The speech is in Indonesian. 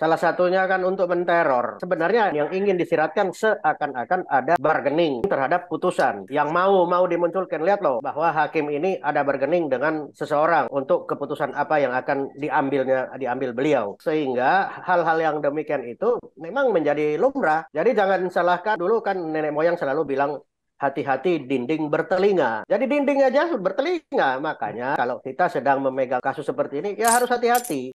Salah satunya kan untuk menteror. Sebenarnya yang ingin disiratkan seakan-akan ada bargaining terhadap putusan. Yang mau mau dimunculkan lihat loh bahwa hakim ini ada bargaining dengan seseorang untuk keputusan apa yang akan diambilnya diambil beliau. Sehingga hal-hal yang demikian itu memang menjadi lumrah. Jadi jangan salahkan dulu kan nenek moyang selalu bilang hati-hati dinding bertelinga. Jadi dinding aja bertelinga. Makanya kalau kita sedang memegang kasus seperti ini ya harus hati-hati.